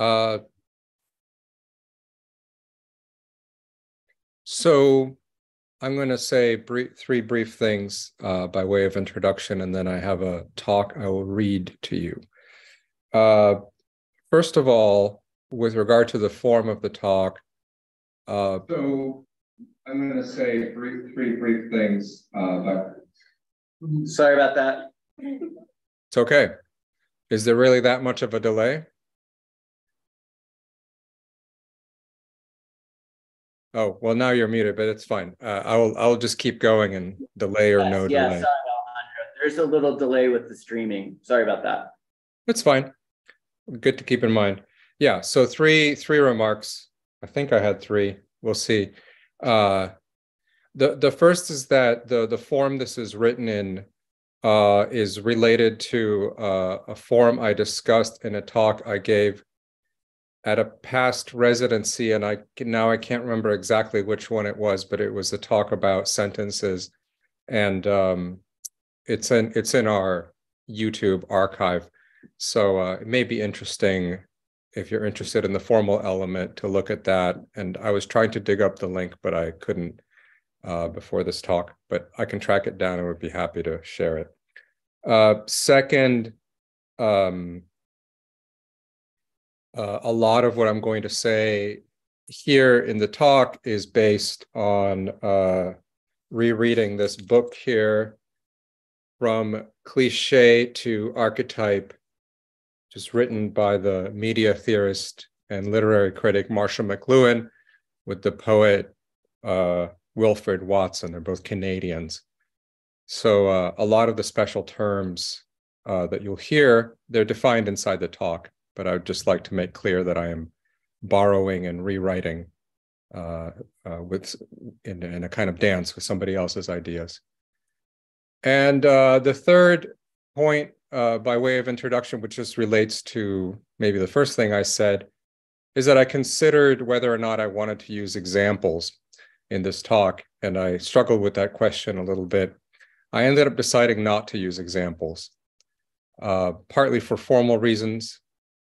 Uh, so I'm going to say brief, three brief things uh, by way of introduction, and then I have a talk I will read to you. Uh, first of all, with regard to the form of the talk, uh, so I'm going to say three, three brief things. Uh, Sorry about that. It's okay. Is there really that much of a delay? Oh, well, now you're muted, but it's fine. Uh, I'll I'll just keep going and delay or Yes, no yeah, delay. sorry, There's a little delay with the streaming. Sorry about that. It's fine. Good to keep in mind. Yeah, so three three remarks. I think I had three. We'll see. Uh the the first is that the the form this is written in uh is related to uh, a form I discussed in a talk I gave at a past residency and I now I can't remember exactly which one it was, but it was a talk about sentences and um it's in it's in our YouTube archive. So uh, it may be interesting if you're interested in the formal element to look at that. And I was trying to dig up the link, but I couldn't uh, before this talk, but I can track it down and would be happy to share it. Uh, second, um, uh, a lot of what I'm going to say here in the talk is based on uh, rereading this book here from cliche to archetype, just written by the media theorist and literary critic Marshall McLuhan with the poet uh, Wilfred Watson. They're both Canadians. So uh, a lot of the special terms uh, that you'll hear, they're defined inside the talk, but I would just like to make clear that I am borrowing and rewriting uh, uh, with in, in a kind of dance with somebody else's ideas. And uh, the third point, uh, by way of introduction, which just relates to maybe the first thing I said, is that I considered whether or not I wanted to use examples in this talk, and I struggled with that question a little bit. I ended up deciding not to use examples, uh, partly for formal reasons,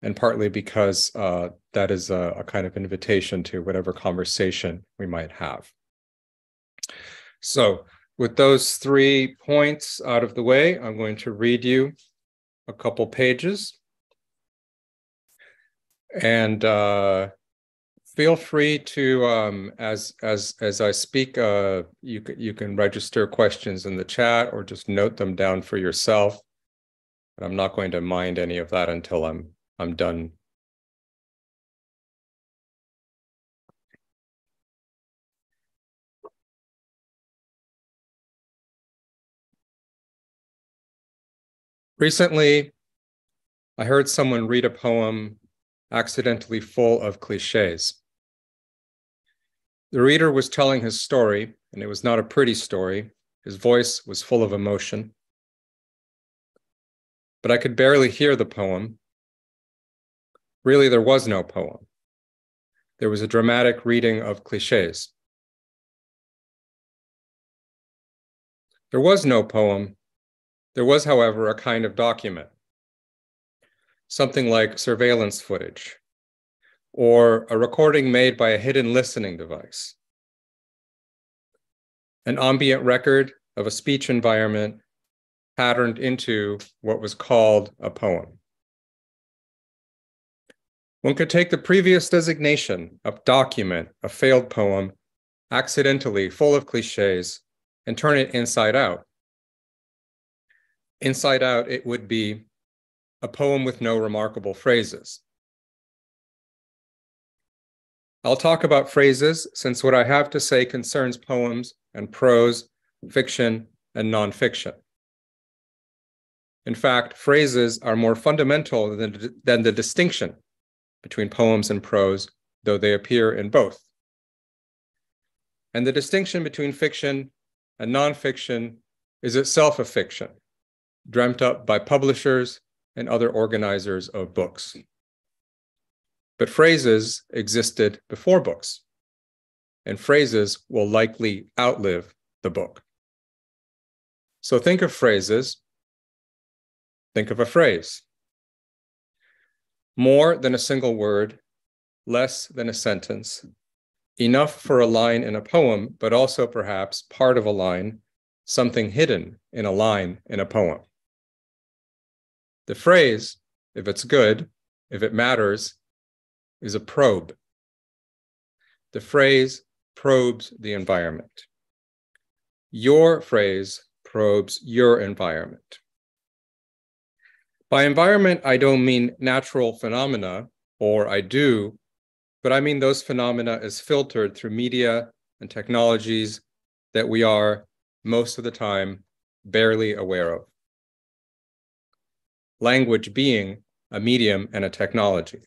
and partly because uh, that is a, a kind of invitation to whatever conversation we might have. So, with those three points out of the way, I'm going to read you a couple pages. And uh, feel free to, um, as as as I speak, uh, you you can register questions in the chat or just note them down for yourself. But I'm not going to mind any of that until I'm I'm done. Recently, I heard someone read a poem accidentally full of cliches. The reader was telling his story, and it was not a pretty story. His voice was full of emotion. But I could barely hear the poem. Really, there was no poem. There was a dramatic reading of cliches. There was no poem. There was, however, a kind of document, something like surveillance footage, or a recording made by a hidden listening device, an ambient record of a speech environment patterned into what was called a poem. One could take the previous designation of document, a failed poem, accidentally full of cliches, and turn it inside out. Inside out, it would be a poem with no remarkable phrases. I'll talk about phrases since what I have to say concerns poems and prose, fiction, and nonfiction. In fact, phrases are more fundamental than, than the distinction between poems and prose, though they appear in both. And the distinction between fiction and nonfiction is itself a fiction, dreamt up by publishers and other organizers of books. But phrases existed before books, and phrases will likely outlive the book. So think of phrases, think of a phrase. More than a single word, less than a sentence, enough for a line in a poem, but also perhaps part of a line, something hidden in a line in a poem. The phrase, if it's good, if it matters, is a probe. The phrase probes the environment. Your phrase probes your environment. By environment, I don't mean natural phenomena, or I do, but I mean those phenomena as filtered through media and technologies that we are most of the time barely aware of. Language being a medium and a technology.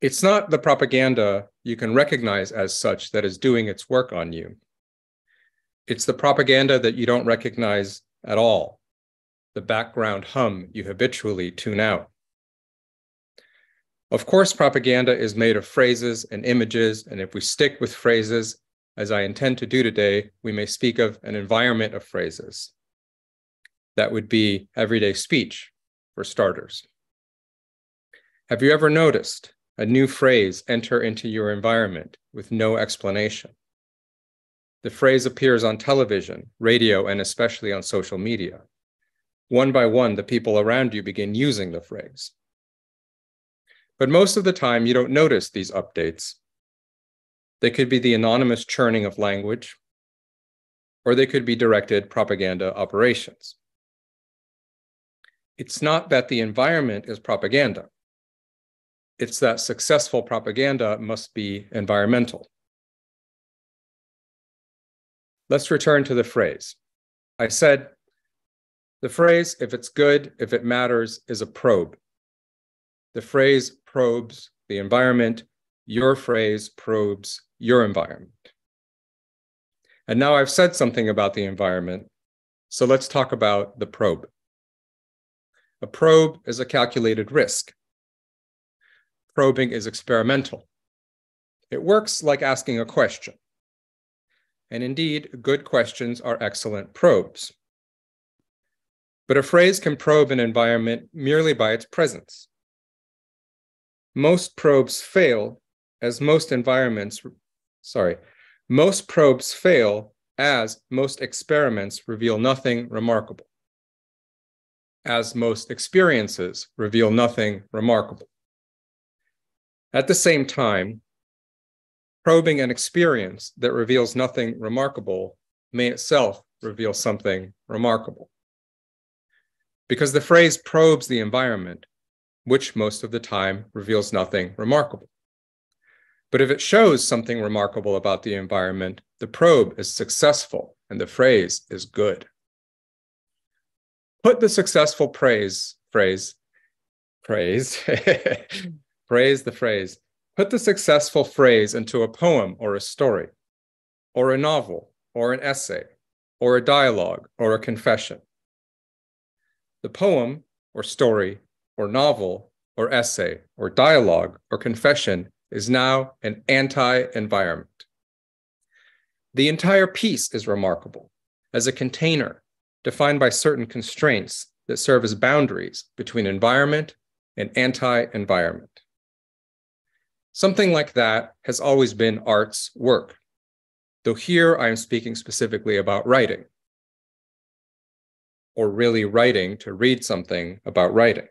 It's not the propaganda you can recognize as such that is doing its work on you. It's the propaganda that you don't recognize at all, the background hum you habitually tune out. Of course, propaganda is made of phrases and images, and if we stick with phrases, as I intend to do today, we may speak of an environment of phrases. That would be everyday speech, for starters. Have you ever noticed a new phrase enter into your environment with no explanation? The phrase appears on television, radio, and especially on social media. One by one, the people around you begin using the phrase. But most of the time, you don't notice these updates. They could be the anonymous churning of language, or they could be directed propaganda operations. It's not that the environment is propaganda. It's that successful propaganda must be environmental. Let's return to the phrase. I said, the phrase, if it's good, if it matters, is a probe. The phrase probes the environment, your phrase probes your environment. And now I've said something about the environment, so let's talk about the probe. A probe is a calculated risk. Probing is experimental. It works like asking a question. And indeed, good questions are excellent probes. But a phrase can probe an environment merely by its presence. Most probes fail as most environments, sorry, most probes fail as most experiments reveal nothing remarkable, as most experiences reveal nothing remarkable. At the same time, probing an experience that reveals nothing remarkable may itself reveal something remarkable. Because the phrase probes the environment, which most of the time reveals nothing remarkable. But if it shows something remarkable about the environment, the probe is successful and the phrase is good. Put the successful praise phrase, praise, praise the phrase Put the successful phrase into a poem or a story, or a novel, or an essay, or a dialogue, or a confession. The poem, or story, or novel, or essay, or dialogue, or confession is now an anti environment. The entire piece is remarkable as a container defined by certain constraints that serve as boundaries between environment and anti environment. Something like that has always been art's work, though here I am speaking specifically about writing, or really writing to read something about writing.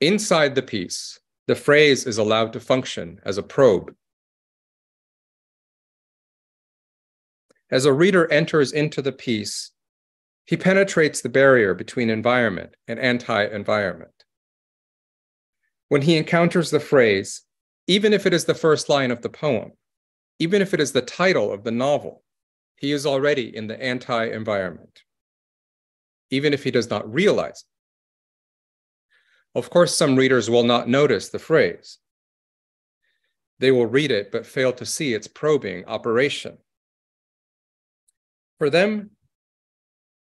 Inside the piece, the phrase is allowed to function as a probe. As a reader enters into the piece, he penetrates the barrier between environment and anti environment when he encounters the phrase, even if it is the first line of the poem, even if it is the title of the novel, he is already in the anti environment, even if he does not realize it. Of course, some readers will not notice the phrase. They will read it but fail to see its probing operation. For them,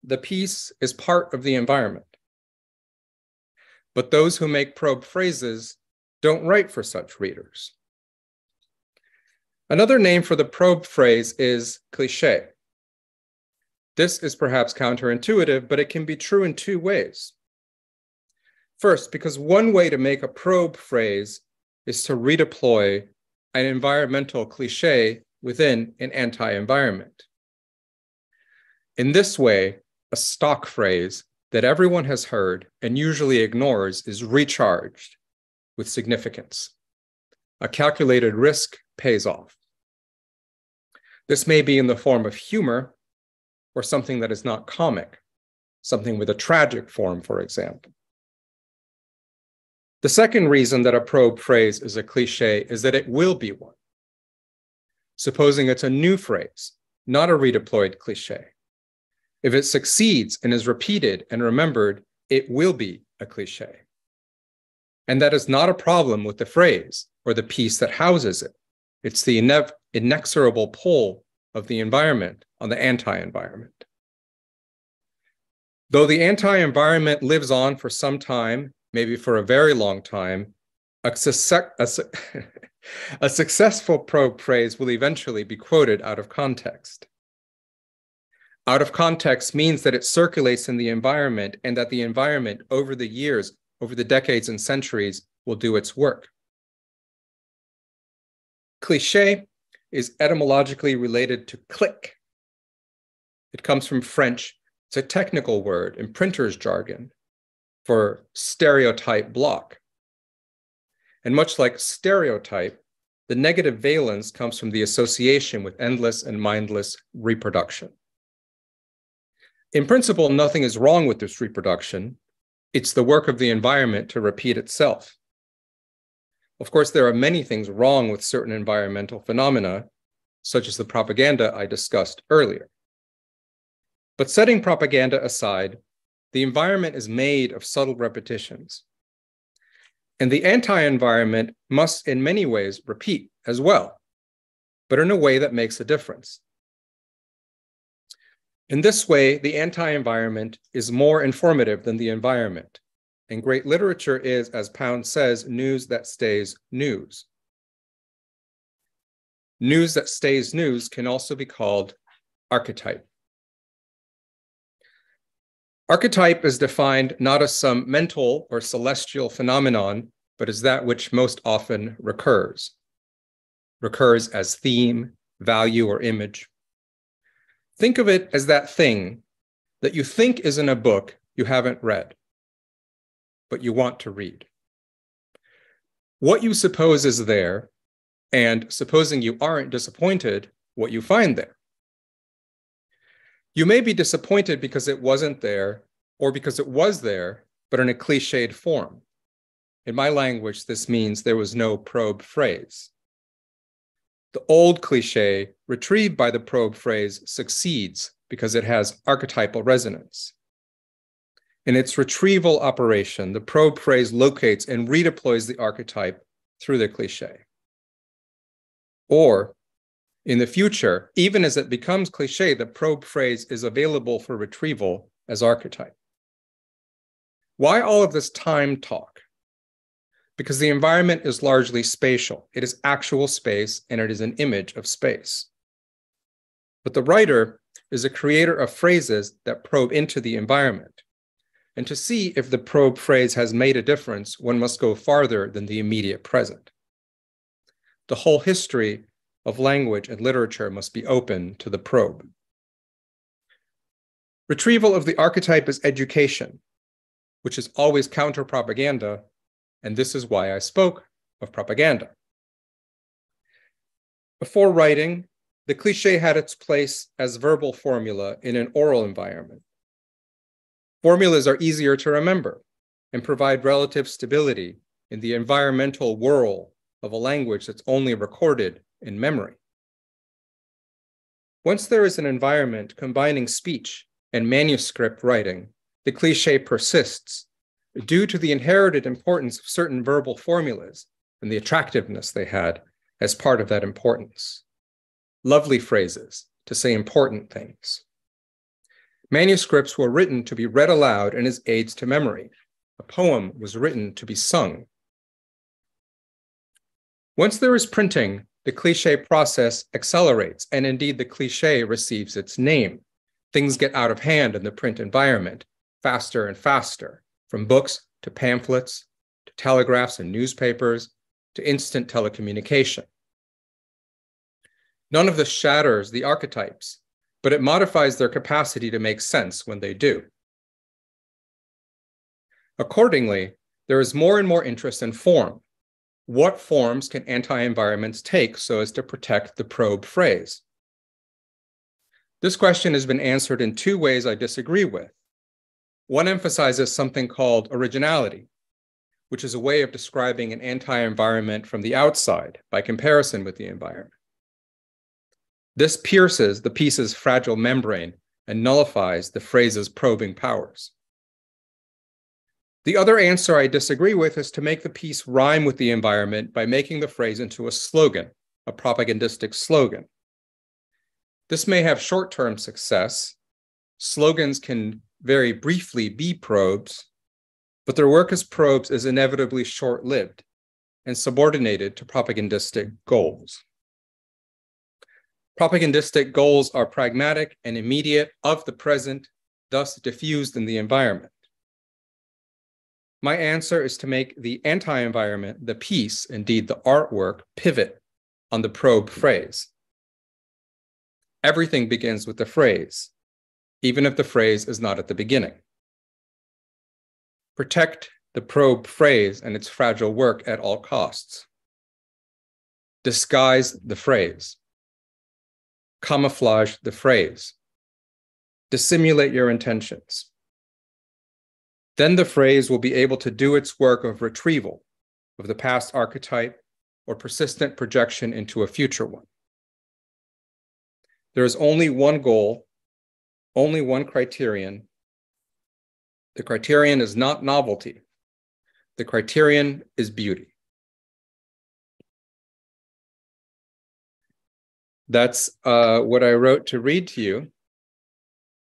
the piece is part of the environment. But those who make probe phrases don't write for such readers. Another name for the probe phrase is cliche. This is perhaps counterintuitive, but it can be true in two ways. First, because one way to make a probe phrase is to redeploy an environmental cliche within an anti environment. In this way, a stock phrase that everyone has heard and usually ignores is recharged with significance. A calculated risk pays off. This may be in the form of humor or something that is not comic, something with a tragic form, for example. The second reason that a probe phrase is a cliche is that it will be one. Supposing it's a new phrase, not a redeployed cliche. If it succeeds and is repeated and remembered, it will be a cliche. And that is not a problem with the phrase or the piece that houses it. It's the ine- inexorable pull of the environment on the anti environment. Though the anti environment lives on for some time, maybe for a very long time, a, a, su- a successful probe phrase will eventually be quoted out of context. Out of context means that it circulates in the environment and that the environment over the years, over the decades and centuries, will do its work. Cliche is etymologically related to click. It comes from French. It's a technical word in printer's jargon for stereotype block. And much like stereotype, the negative valence comes from the association with endless and mindless reproduction. In principle, nothing is wrong with this reproduction. It's the work of the environment to repeat itself. Of course, there are many things wrong with certain environmental phenomena, such as the propaganda I discussed earlier. But setting propaganda aside, the environment is made of subtle repetitions. And the anti environment must, in many ways, repeat as well, but in a way that makes a difference. In this way, the anti environment is more informative than the environment. And great literature is, as Pound says, news that stays news. News that stays news can also be called archetype. Archetype is defined not as some mental or celestial phenomenon, but as that which most often recurs, recurs as theme, value, or image. Think of it as that thing that you think is in a book you haven't read, but you want to read. What you suppose is there, and supposing you aren't disappointed, what you find there. You may be disappointed because it wasn't there, or because it was there, but in a cliched form. In my language, this means there was no probe phrase. The old cliche, retrieved by the probe phrase, succeeds because it has archetypal resonance. In its retrieval operation, the probe phrase locates and redeploys the archetype through the cliche. Or, in the future, even as it becomes cliche, the probe phrase is available for retrieval as archetype. Why all of this time talk? Because the environment is largely spatial. It is actual space and it is an image of space. But the writer is a creator of phrases that probe into the environment. And to see if the probe phrase has made a difference, one must go farther than the immediate present. The whole history of language and literature must be open to the probe. Retrieval of the archetype is education, which is always counter propaganda and this is why I spoke of propaganda. Before writing, the cliche had its place as verbal formula in an oral environment. Formulas are easier to remember and provide relative stability in the environmental whirl of a language that's only recorded in memory. Once there is an environment combining speech and manuscript writing, the cliche persists due to the inherited importance of certain verbal formulas and the attractiveness they had as part of that importance. Lovely phrases to say important things. Manuscripts were written to be read aloud and as aids to memory. A poem was written to be sung. Once there is printing, the cliche process accelerates, and indeed the cliche receives its name. Things get out of hand in the print environment, faster and faster from books to pamphlets, to telegraphs and newspapers, to instant telecommunication. None of this shatters the archetypes, but it modifies their capacity to make sense when they do. Accordingly, there is more and more interest in form. What forms can anti-environments take so as to protect the probe phrase? This question has been answered in two ways I disagree with. One emphasizes something called originality, which is a way of describing an anti-environment from the outside by comparison with the environment. This pierces the piece's fragile membrane and nullifies the phrase's probing powers. The other answer I disagree with is to make the piece rhyme with the environment by making the phrase into a slogan, a propagandistic slogan. This may have short term success. Slogans can very briefly be probes, but their work as probes is inevitably short lived and subordinated to propagandistic goals. Propagandistic goals are pragmatic and immediate of the present, thus diffused in the environment. My answer is to make the anti environment, the piece, indeed the artwork, pivot on the probe phrase. Everything begins with the phrase, even if the phrase is not at the beginning. Protect the probe phrase and its fragile work at all costs. Disguise the phrase camouflage the phrase, dissimulate your intentions. Then the phrase will be able to do its work of retrieval of the past archetype or persistent projection into a future one. There is only one goal, only one criterion. The criterion is not novelty. The criterion is beauty. that's uh, what I wrote to read to you.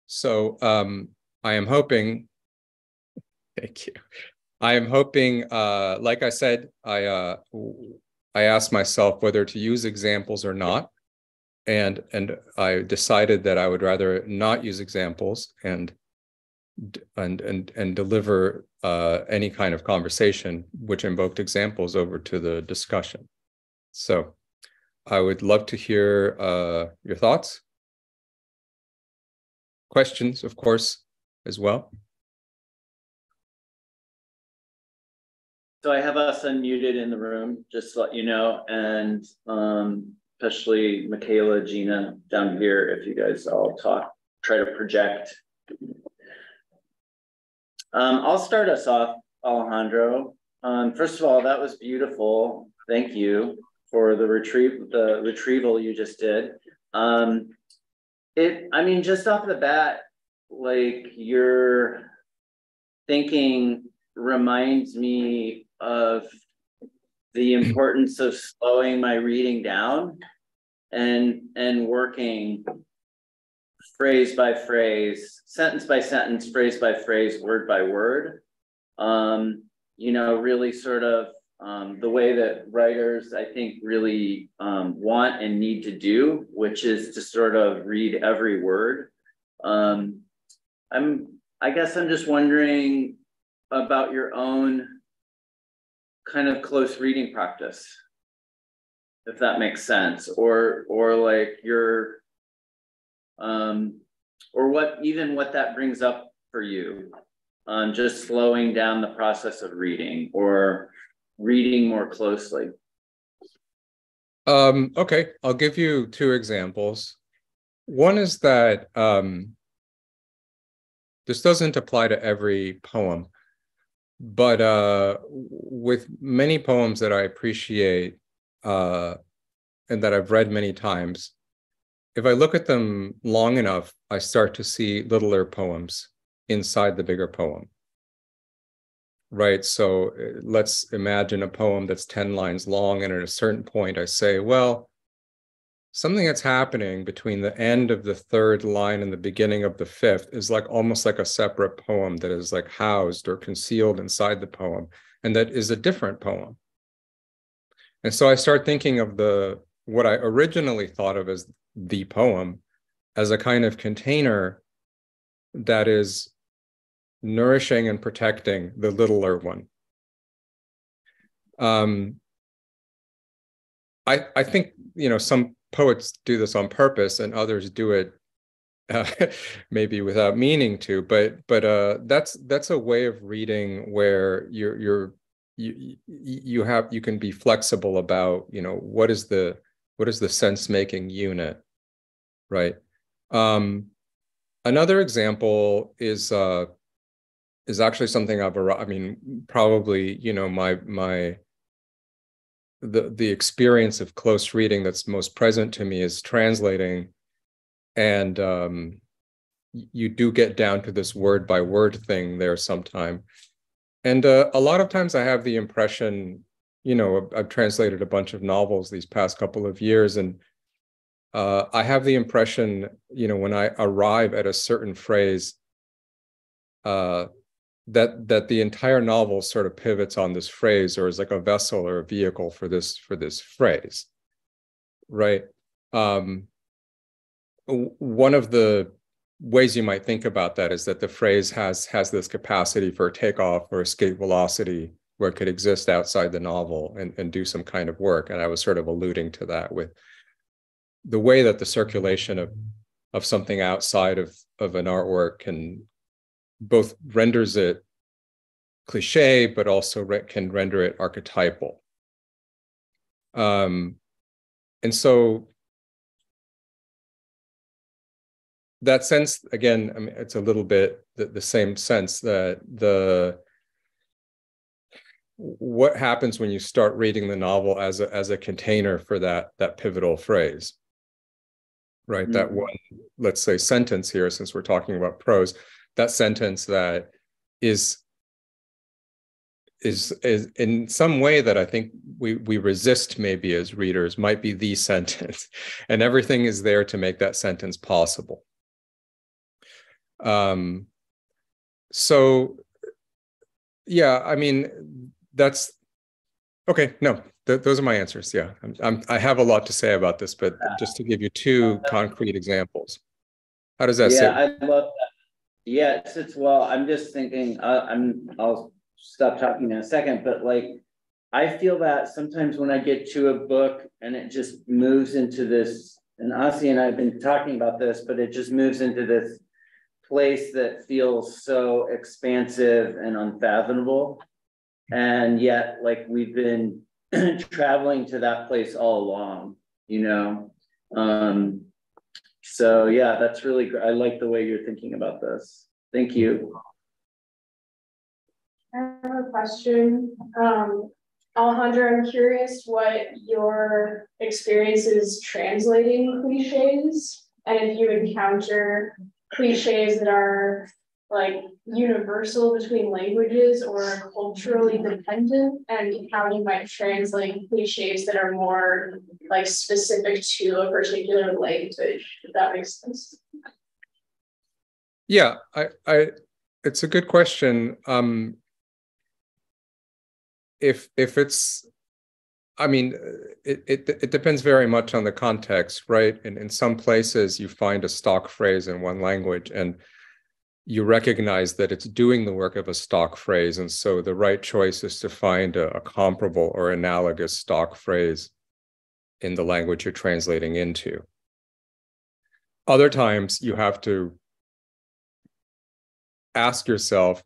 So um, I am hoping, thank you. I am hoping, uh, like I said, I uh, I asked myself whether to use examples or not, and and I decided that I would rather not use examples and and and and deliver uh, any kind of conversation which invoked examples over to the discussion. So. I would love to hear uh, your thoughts, questions, of course, as well. So I have us unmuted in the room, just to let you know, and um, especially Michaela, Gina down here, if you guys all talk, try to project. Um, I'll start us off, Alejandro. Um, first of all, that was beautiful. Thank you for the retrieve the retrieval you just did. Um, it, I mean, just off the bat, like your thinking reminds me of the importance of slowing my reading down and and working phrase by phrase, sentence by sentence, phrase by phrase, word by word. Um, you know, really sort of um, the way that writers, I think, really um, want and need to do, which is to sort of read every word. Um, I'm, I guess, I'm just wondering about your own kind of close reading practice, if that makes sense, or or like your, um, or what even what that brings up for you, um, just slowing down the process of reading, or reading more closely? Um, okay, I'll give you two examples. One is that um, this doesn't apply to every poem, but uh, with many poems that I appreciate uh, and that I've read many times, if I look at them long enough, I start to see littler poems inside the bigger poem right? So uh, let's imagine a poem that's 10 lines long. And at a certain point, I say, well, something that's happening between the end of the third line and the beginning of the fifth is like almost like a separate poem that is like housed or concealed inside the poem and that is a different poem. And so I start thinking of the what I originally thought of as the poem as a kind of container that is nourishing and protecting the littler one. Um, I I think you know some poets do this on purpose and others do it uh, maybe without meaning to but but uh that's that's a way of reading where you're you're you you have you can be flexible about you know what is the what is the sense making unit right? Um another example is uh is actually something i've i mean probably you know my my the the experience of close reading that's most present to me is translating and um, you do get down to this word by word thing there sometime and uh, a lot of times i have the impression you know i've translated a bunch of novels these past couple of years and uh, i have the impression you know when i arrive at a certain phrase uh, that that the entire novel sort of pivots on this phrase or is like a vessel or a vehicle for this for this phrase right? Um one of the ways you might think about that is that the phrase has has this capacity for takeoff or escape velocity where it could exist outside the novel and, and do some kind of work and i was sort of alluding to that with the way that the circulation of of something outside of of an artwork can both renders it cliche, but also re- can render it archetypal. Um, and so that sense, again, I mean, it's a little bit the, the same sense that the what happens when you start reading the novel as a as a container for that that pivotal phrase right mm-hmm. that one let's say sentence here since we're talking about prose that sentence that is is is in some way that I think we we resist maybe as readers might be the sentence, and everything is there to make that sentence possible. Um, so, yeah, I mean that's okay. No, th- those are my answers. Yeah, I'm, I'm, i have a lot to say about this, but just to give you two concrete examples. How does that? Yeah, I love that. Yeah, it sits well. I'm just thinking. Uh, I'm. I'll stop talking in a second, but like I feel that sometimes when I get to a book and it just moves into this, and Asi and I have been talking about this, but it just moves into this place that feels so expansive and unfathomable. And yet, like we've been traveling to that place all along, you know. Um, so yeah, that's really great. I like the way you're thinking about this. Thank you. I have a question. Um, Alejandro, I'm curious what your experience is translating cliches and if you encounter cliches that are like universal between languages or culturally dependent and how you might translate cliches that are more like specific to a particular language if that makes sense. Yeah i i it's a good question. Um if if it's I mean, uh, it, it, it depends very much on the context, right? And in some places, you find a stock phrase in one language, and you recognize that it's doing the work of a stock phrase, and so the right choice is to find a, a comparable or analogous stock phrase in the language you're translating into. Other times, you have to ask yourself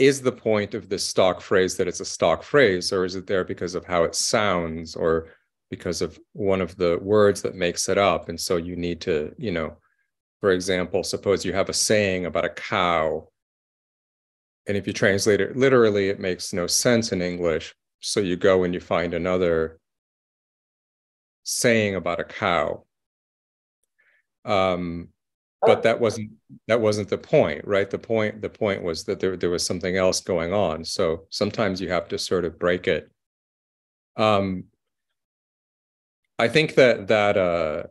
is the point of this stock phrase that it's a stock phrase, or is it there because of how it sounds or because of one of the words that makes it up? And so you need to, you know, for example, suppose you have a saying about a cow. And if you translate it literally, it makes no sense in English. So you go and you find another saying about a cow. Um, but oh. that wasn't that wasn't the point right? The point the point was that there, there was something else going on. So sometimes you have to sort of break it. Um i think that that uh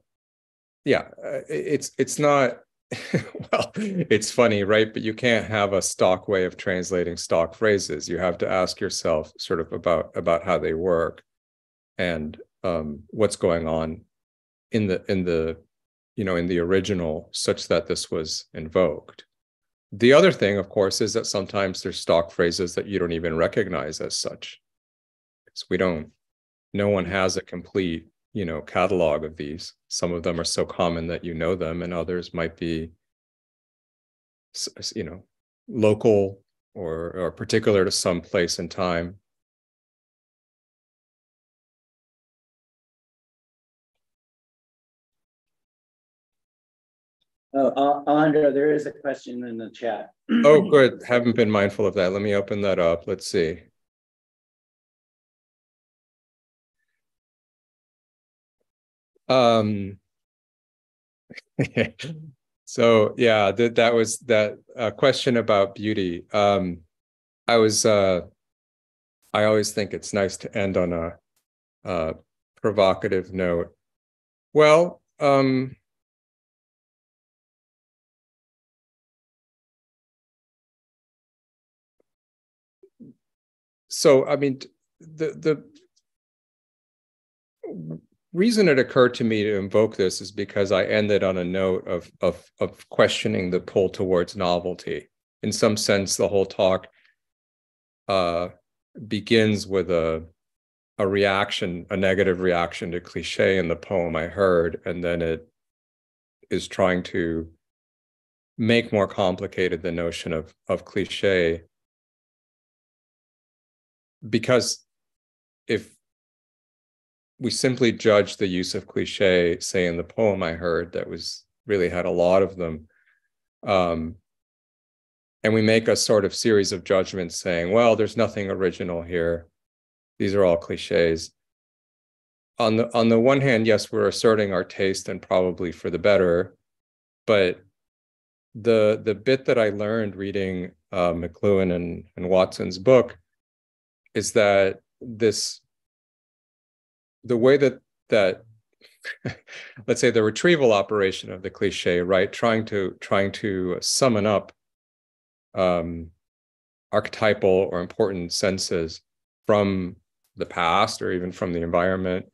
yeah uh, it's it's not well it's funny right? But you can't have a stock way of translating stock phrases. You have to ask yourself sort of about about how they work and um what's going on in the in the you know, in the original such that this was invoked. the other thing, of course, is that sometimes there's stock phrases that you don't even recognize as such. Because we don't, no one has a complete, you know, catalog of these. Some of them are so common that you know them, and others might be, you know, local or, or particular to some place and time. Oh, Alejandro, there is a question in the chat. oh, good. Haven't been mindful of that. Let me open that up. Let's see. Um, so yeah, that that was that uh, question about beauty. Um, I was uh, I always think it's nice to end on a, a provocative note. Well, um, so I mean, the the reason it occurred to me to invoke this is because I ended on a note of of of questioning the pull towards novelty. In some sense, the whole talk uh, begins with a a reaction, a negative reaction to cliche in the poem I heard, and then it is trying to make more complicated the notion of of cliche because if we simply judge the use of cliche, say in the poem I heard that was really had a lot of them, um, and we make a sort of series of judgments saying, well, there's nothing original here. These are all cliches. On the on the one hand, yes, we're asserting our taste and probably for the better, but the the bit that I learned reading uh, McLuhan and, and Watson's book is that this the way that that let's say the retrieval operation of the cliche right? Trying to trying to summon up um archetypal or important senses from the past or even from the environment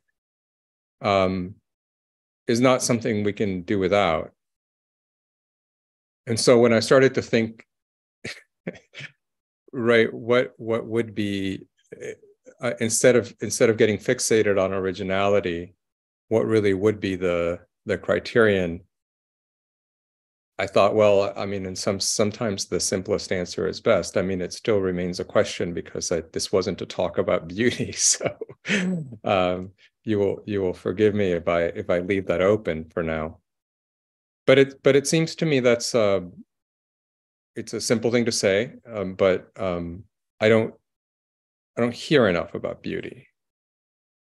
um is not something we can do without. And so when i started to think right what what would be uh, instead of instead of getting fixated on originality what really would be the the criterion? I thought well i mean in some sometimes the simplest answer is best. I mean it still remains a question because I, this wasn't to talk about beauty so um, you will you will forgive me if i if i leave that open for now. But it but it seems to me that's uh, it's a simple thing to say, um, but um, I don't I don't hear enough about beauty,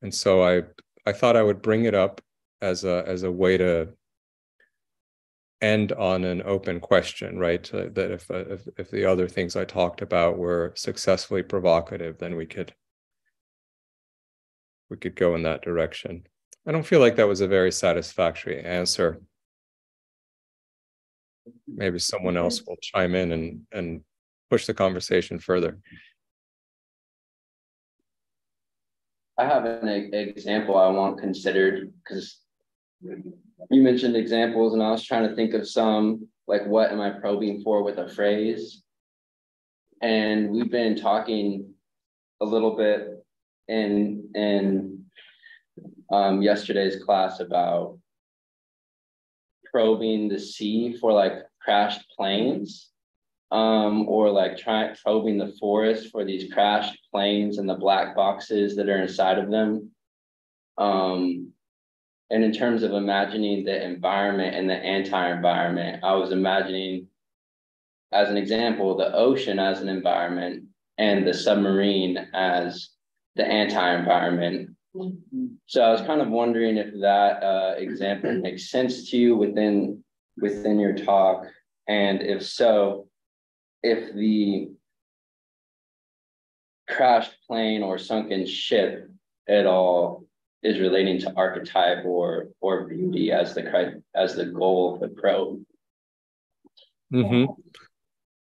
and so I I thought I would bring it up as a as a way to end on an open question, right? Uh, that if, uh, if if the other things I talked about were successfully provocative, then we could we could go in that direction. I don't feel like that was a very satisfactory answer maybe someone else will chime in and and push the conversation further. I have an example I want considered because you mentioned examples, and I was trying to think of some like what am I probing for with a phrase? And we've been talking a little bit in in um, yesterday's class about probing the sea for like crashed planes um, or like trying probing the forest for these crashed planes and the black boxes that are inside of them. Um, and in terms of imagining the environment and the anti-environment, I was imagining, as an example, the ocean as an environment and the submarine as the anti-environment. So I was kind of wondering if that uh, example makes sense to you within within your talk, and if so, if the crashed plane or sunken ship at all is relating to archetype or or beauty as the as the goal of the probe. Mm-hmm.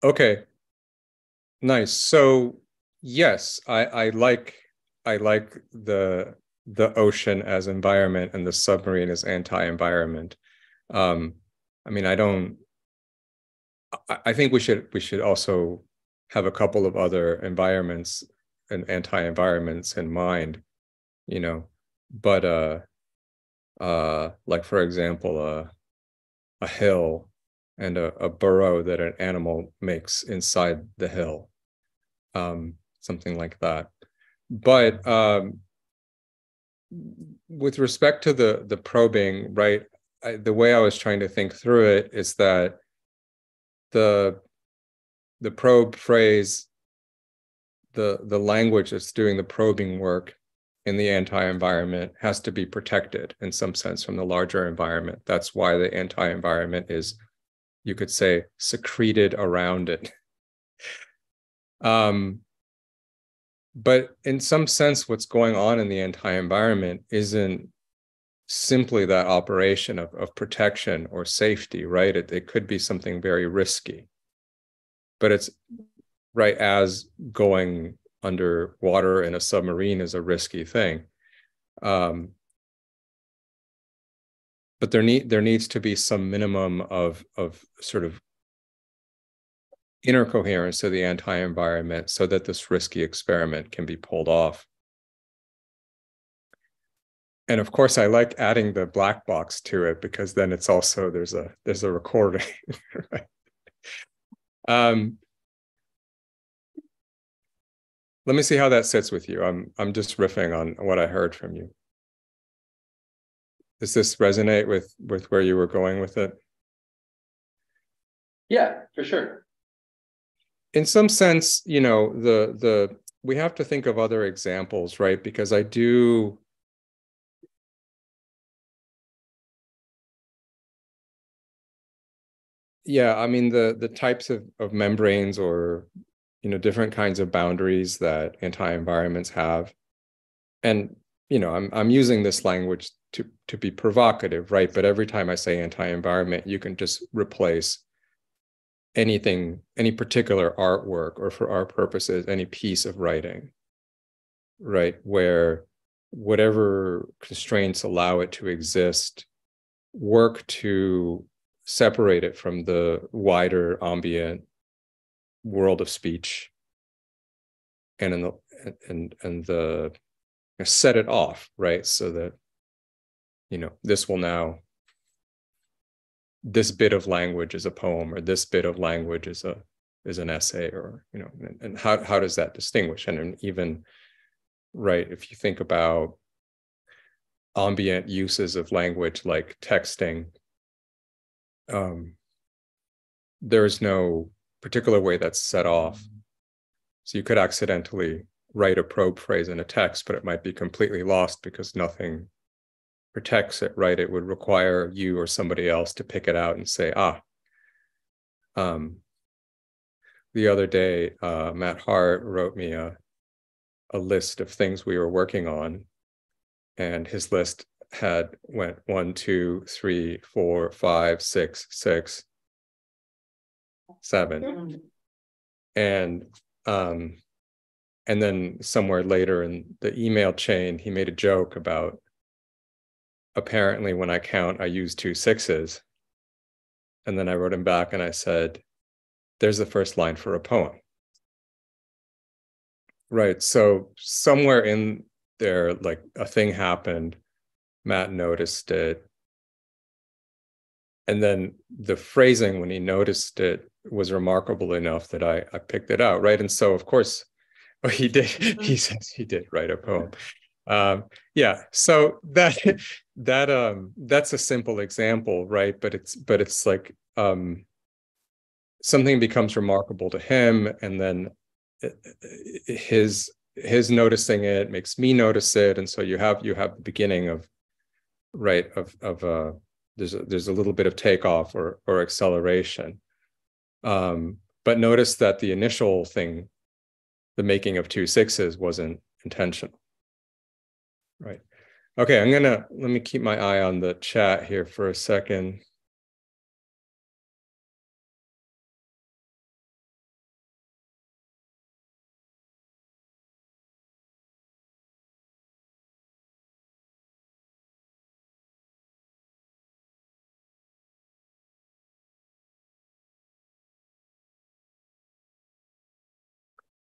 Okay. Nice. So yes, I I like I like the the ocean as environment and the submarine as anti-environment. Um, I mean, I don't I, I think we should we should also have a couple of other environments and anti-environments in mind, you know. But uh uh like for example, uh, a hill and a, a burrow that an animal makes inside the hill. Um, something like that. But um with respect to the the probing, right? I, the way I was trying to think through it is that the the probe phrase, the the language that's doing the probing work in the anti-environment has to be protected in some sense from the larger environment. That's why the anti-environment is, you could say, secreted around it. Um, but in some sense, what's going on in the anti-environment isn't simply that operation of, of protection or safety, right? It, it could be something very risky. But it's right as going underwater in a submarine is a risky thing. Um, but there need there needs to be some minimum of of sort of inner coherence to the anti-environment so that this risky experiment can be pulled off. And of course, I like adding the black box to it because then it's also there's a there's a recording. um, let me see how that sits with you. I'm I'm just riffing on what I heard from you. Does this resonate with with where you were going with it? Yeah, for sure in some sense, you know, the the we have to think of other examples, right? Because I do yeah i mean the the types of, of membranes or you know different kinds of boundaries that anti-environments have and you know i'm i'm using this language to to be provocative right but every time i say anti-environment you can just replace anything, any particular artwork, or for our purposes, any piece of writing, right? Where whatever constraints allow it to exist work to separate it from the wider ambient world of speech and in the and and the set it off right so that you know this will now this bit of language is a poem or this bit of language is a is an essay or you know and, and how, how does that distinguish? And, even right if you think about ambient uses of language like texting um, there's no particular way that's set off. So you could accidentally write a probe phrase in a text but it might be completely lost because nothing protects it, right? It would require you or somebody else to pick it out and say, ah. Um, the other day, uh, Matt Hart wrote me a, a list of things we were working on, and his list had went one, two, three, four, five, six, six, seven, and um, and then somewhere later in the email chain, he made a joke about apparently when I count, I use two sixes. And then I wrote him back and I said, there's the first line for a poem. Right. So somewhere in there, like a thing happened, Matt noticed it. And then the phrasing when he noticed it was remarkable enough that I, I picked it out. Right. And so, of course, he did, he mm-hmm. says he did write a poem um, yeah so that that um that's a simple example right? But it's but it's like um something becomes remarkable to him and then uh, his his noticing it makes me notice it. And so you have you have the beginning of right of of uh there's a, there's a little bit of takeoff or or acceleration. Um but notice that the initial thing the making of two sixes wasn't intentional Right. Okay, I'm gonna let me keep my eye on the chat here for a second.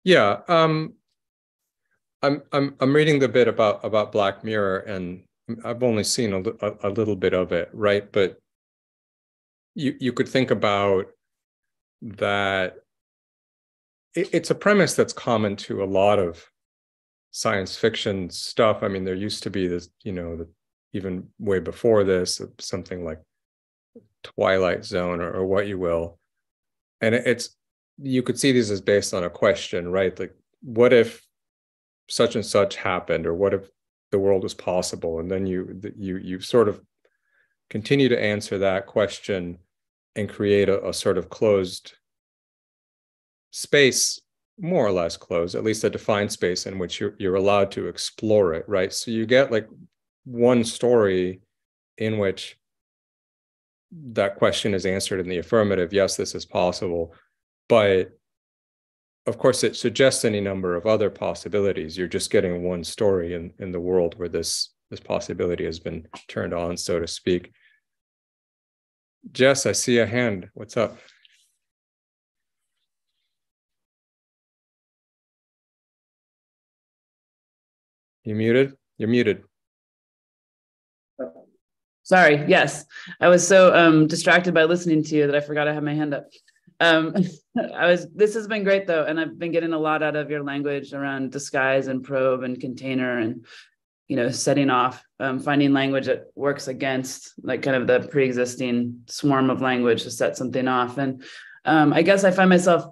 Yeah, um, I'm I'm I'm reading the bit about about Black Mirror, and I've only seen a, a, a little bit of it, right? But you you could think about that. It, it's a premise that's common to a lot of science fiction stuff. I mean, there used to be this, you know, the, even way before this, uh, something like Twilight Zone or, or what you will, and it, it's you could see these as based on a question, right? Like, what if such and such happened, or what if the world was possible? And then you you you sort of continue to answer that question and create a, a sort of closed space more or less closed, at least a defined space in which you're, you're allowed to explore it, right? So you get like one story in which that question is answered in the affirmative yes, this is possible. But of course, it suggests any number of other possibilities. You're just getting one story in, in the world where this, this possibility has been turned on, so to speak. Jess, I see a hand. What's up? You muted? You're muted. Sorry. Yes, I was so um, distracted by listening to you that I forgot I had my hand up. Um, I was. This has been great though, and I've been getting a lot out of your language around disguise and probe and container and you know setting off, um, finding language that works against like kind of the pre-existing swarm of language to set something off. And um, I guess I find myself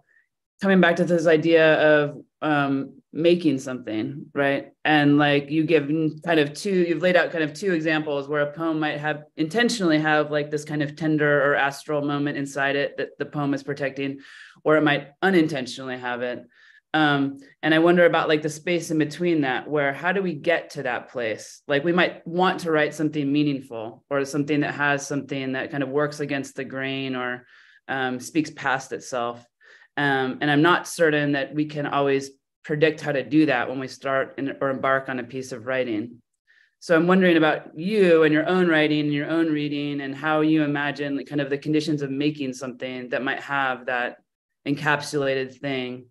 coming back to this idea of um, making something, right? And like you give kind of two, you've laid out kind of two examples where a poem might have intentionally have like this kind of tender or astral moment inside it that the poem is protecting, or it might unintentionally have it. Um, and I wonder about like the space in between that, where how do we get to that place? Like we might want to write something meaningful or something that has something that kind of works against the grain or um, speaks past itself. Um, and I'm not certain that we can always predict how to do that when we start in, or embark on a piece of writing. So I'm wondering about you and your own writing and your own reading and how you imagine kind of the conditions of making something that might have that encapsulated thing.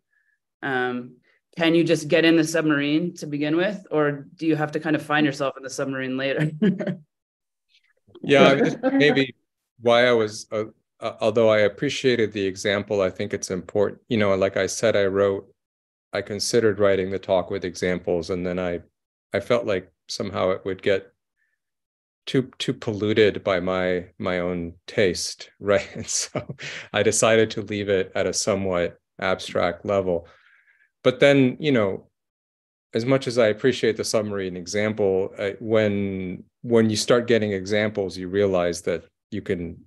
Um, can you just get in the submarine to begin with, or do you have to kind of find yourself in the submarine later? yeah, maybe why I was, uh, uh, although I appreciated the example, I think it's important. You know, like I said, I wrote I considered writing the talk with examples, and then I I felt like somehow it would get too too polluted by my my own taste, right? And so I decided to leave it at a somewhat abstract level. But then, you know, as much as I appreciate the submarine example, I, when when you start getting examples, you realize that you can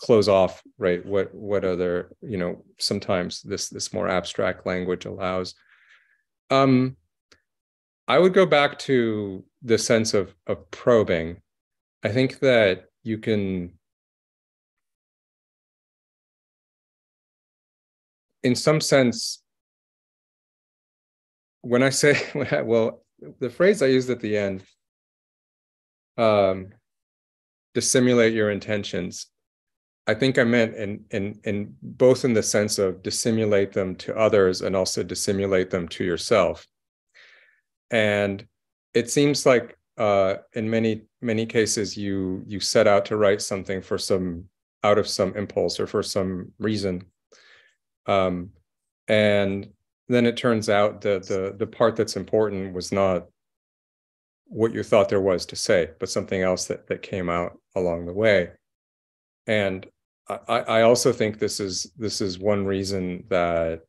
close off right what what other you know sometimes this this more abstract language allows. Um i would go back to the sense of of probing. I think that you can in some sense when i say well the phrase i used at the end um dissimulate your intentions I think I meant in in in both in the sense of dissimulate them to others and also dissimulate them to yourself. And it seems like uh, in many many cases you you set out to write something for some out of some impulse or for some reason, um, and then it turns out that the the part that's important was not what you thought there was to say, but something else that that came out along the way and I, I also think this is this is one reason that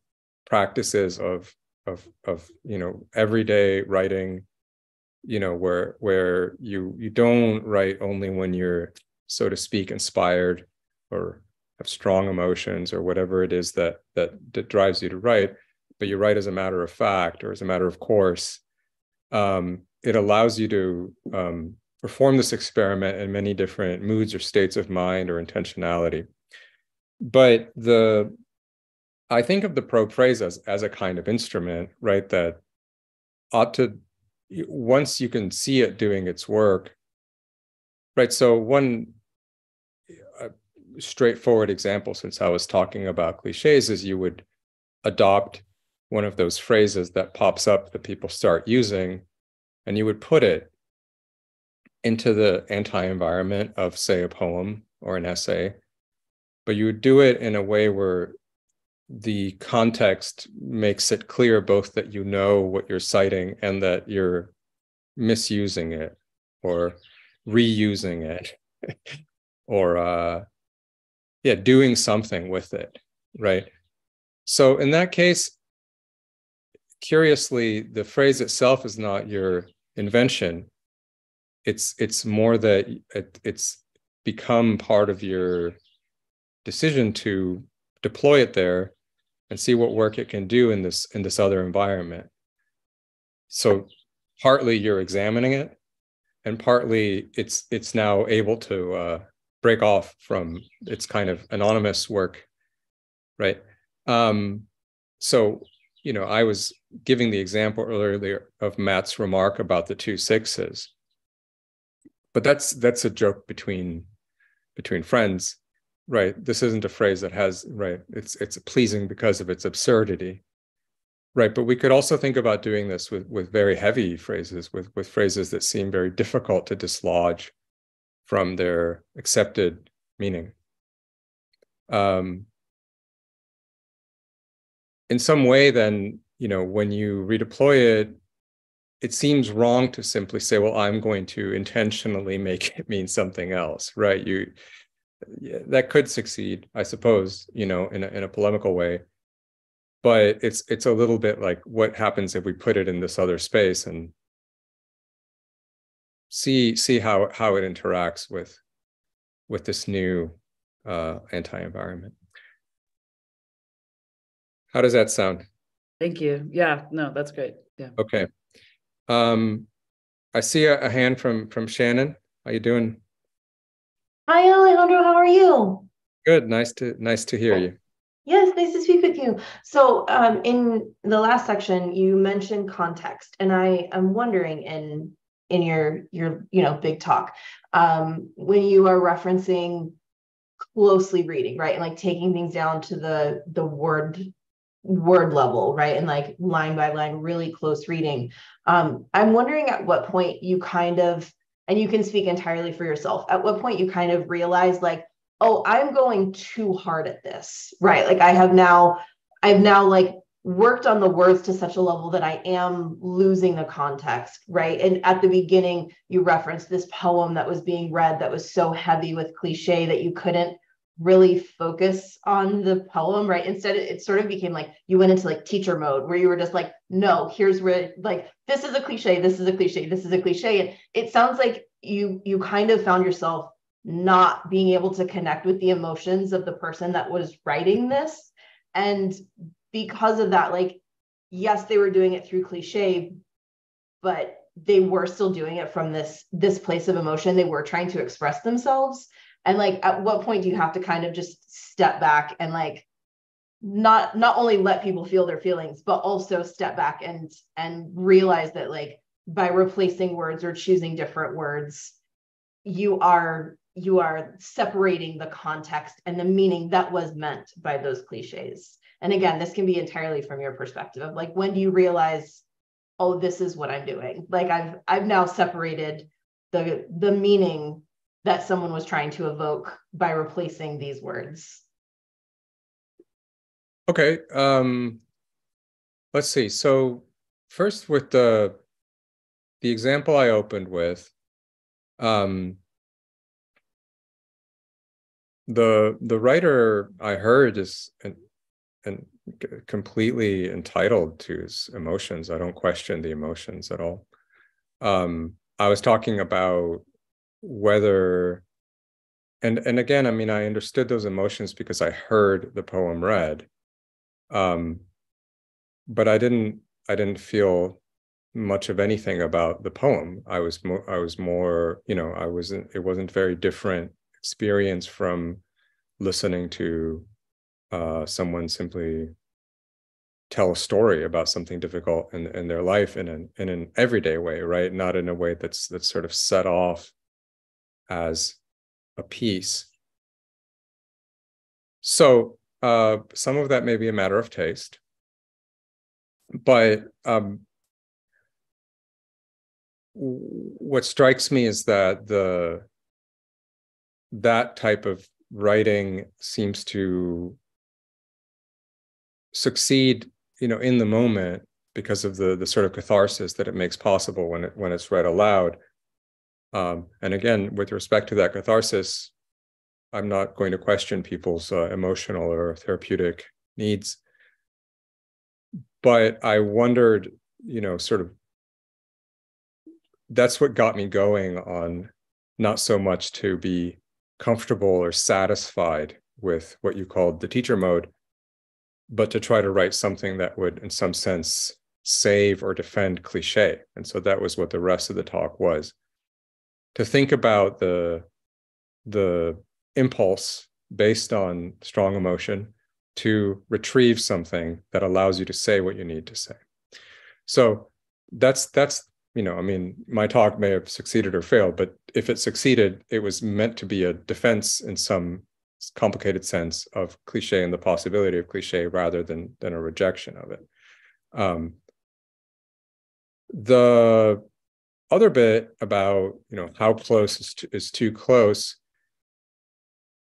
practices of of of you know everyday writing you know where where you you don't write only when you're so to speak inspired or have strong emotions or whatever it is that that, that drives you to write but you write as a matter of fact or as a matter of course um, it allows you to um, perform this experiment in many different moods or states of mind or intentionality. But the I think of the probe phrase as, as a kind of instrument, right? That ought to once you can see it doing its work, right? So one straightforward example, since I was talking about cliches, is you would adopt one of those phrases that pops up that people start using, and you would put it into the anti-environment of, say, a poem or an essay, but you would do it in a way where the context makes it clear both that you know what you're citing and that you're misusing it or reusing it or uh yeah doing something with it right so in that case curiously, the phrase itself is not your invention. It's it's more that it, it's become part of your decision to deploy it there and see what work it can do in this in this other environment. So partly you're examining it, and partly it's it's now able to uh, break off from its kind of anonymous work, right? Um, so you know, I was giving the example earlier of Matt's remark about the two sixes, but that's that's a joke between between friends, right? This isn't a phrase that has right. It's it's pleasing because of its absurdity, right? But we could also think about doing this with with very heavy phrases, with with phrases that seem very difficult to dislodge from their accepted meaning. Um, in some way, then, you know, when you redeploy it, it seems wrong to simply say, well, I'm going to intentionally make it mean something else, right? You yeah, that could succeed, I suppose, you know, in a, in a polemical way. But it's it's a little bit like what happens if we put it in this other space and see see how how it interacts with with this new uh, anti-environment. How does that sound? Thank you. Yeah, no, that's great. Yeah. Okay. Um, I see a, a hand from from Shannon. How you doing? Hi, Alejandro. How are you? Good. Nice to nice to hear you. Yes, nice to speak with you. So, um, in the last section, you mentioned context, and I am wondering in in your your you know big talk, um, when you are referencing closely reading, right, and like taking things down to the the word word level, right? And like line by line, really close reading. Um, I'm wondering at what point you kind of, and you can speak entirely for yourself, at what point you kind of realize like, oh, I'm going too hard at this, right? Like I have now, I've now like worked on the words to such a level that I am losing the context, right? And at the beginning, you referenced this poem that was being read that was so heavy with cliche that you couldn't really focus on the poem, right? Instead, it, it, sort of became like you went into like teacher mode where you were just like, no, here's where like this is a cliche, this is a cliche, this is a cliche. And it sounds like you you kind of found yourself not being able to connect with the emotions of the person that was writing this. And because of that, like, yes, they were doing it through cliche, but they were still doing it from this this place of emotion. They were trying to express themselves and like at what point do you have to kind of just step back and like not not only let people feel their feelings but also step back and and realize that like by replacing words or choosing different words you are you are separating the context and the meaning that was meant by those cliches. And again this can be entirely from your perspective of like when do you realize oh this is what i'm doing? Like i've i've now separated the the meaning that someone was trying to evoke by replacing these words. Okay. Um, let's see. So first with the the example I opened with, um, the the writer I heard is and completely entitled to his emotions. I don't question the emotions at all. Um, I was talking about whether and and again i mean i understood those emotions because i heard the poem read um but i didn't i didn't feel much of anything about the poem. I was more i was more you know i wasn't it wasn't very different experience from listening to uh someone simply tell a story about something difficult in, in their life in an in an everyday way right? Not in a way that's that's sort of set off as a piece. So uh, some of that may be a matter of taste. but um, what strikes me is that the that type of writing seems to succeed you know in the moment because of the the sort of catharsis that it makes possible when it when it's read aloud um, and again with respect to that catharsis i'm not going to question people's uh, emotional or therapeutic needs but i wondered you know sort of that's what got me going on not so much to be comfortable or satisfied with what you called the teacher mode, but to try to write something that would, in some sense, save or defend cliche. And so that was what the rest of the talk was. To think about the, the impulse based on strong emotion to retrieve something that allows you to say what you need to say. So that's that's you know, I mean, my talk may have succeeded or failed, but if it succeeded, it was meant to be a defense in some complicated sense of cliche and the possibility of cliche rather than than a rejection of it. Um, the other bit about you know how close is, is too close.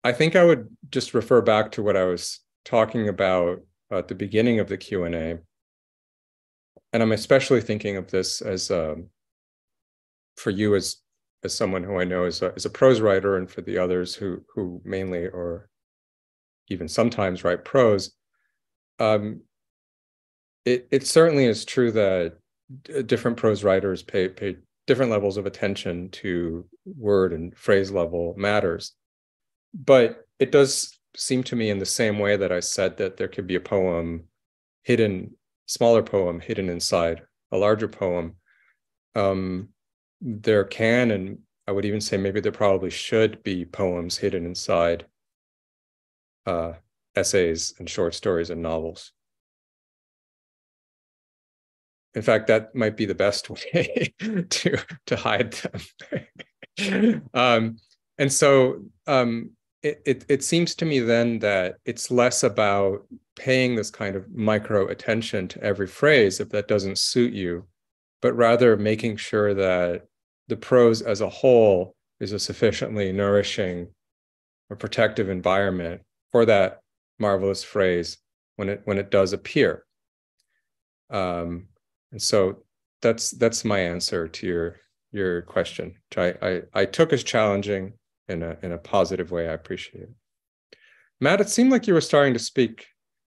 I think I would just refer back to what I was talking about at the beginning of the Q and A and I'm especially thinking of this as um, for you as as someone who I know is a, is a prose writer, and for the others who who mainly or even sometimes write prose. Um, it it certainly is true that different prose writers pay pay different levels of attention to word and phrase level matters, but it does seem to me in the same way that I said that there could be a poem hidden smaller poem hidden inside a larger poem, um, there can, and I would even say maybe there probably should be poems hidden inside uh, essays and short stories and novels. In fact, that might be the best way to to hide them. um, and so um, it, it, it seems to me then that it's less about paying this kind of micro attention to every phrase if that doesn't suit you, but rather making sure that the prose as a whole is a sufficiently nourishing or protective environment for that marvelous phrase when it when it does appear. Um, and so that's that's my answer to your your question, which I, I, I took as challenging in a in a positive way. I appreciate it. Matt, it seemed like you were starting to speak